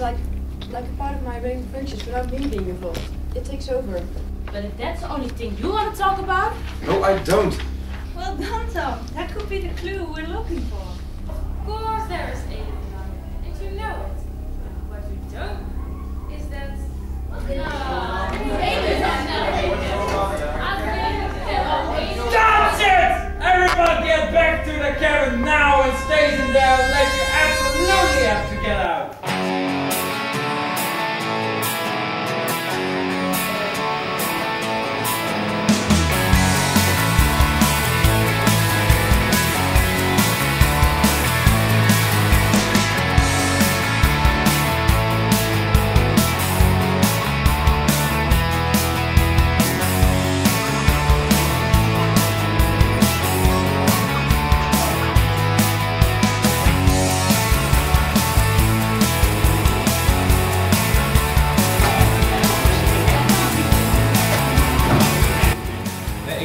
like like a part of my brain functions without me being involved. It takes over. But if that's the only thing you want to talk about, No, I don't. Well done, Tom. That could be the clue we're looking for.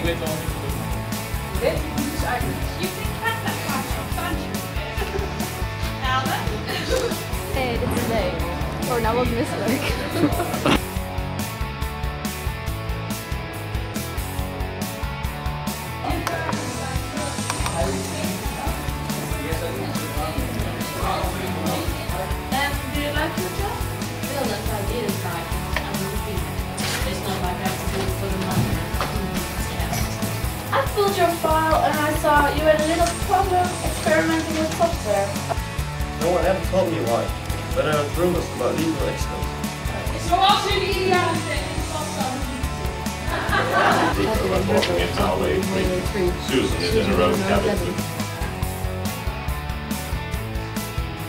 Nee, ik weet je hoe het eigenlijk cut that part out, can't you? Albert? Hey, dit is leuk. Oh, nou wat misselijk. Yeah. I filled your file and I saw you had a little problem experimenting with software. No one ever told me why, but I heard rumors about legal accidents. Zoals u die ideale dingen vast People are walking into hallway three. Susan is in her own cabin.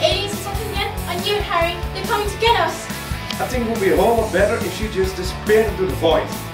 Aliens are something again? I knew it, Harry. They're coming to get us. I think it would be a whole lot better if she just disappeared into the void.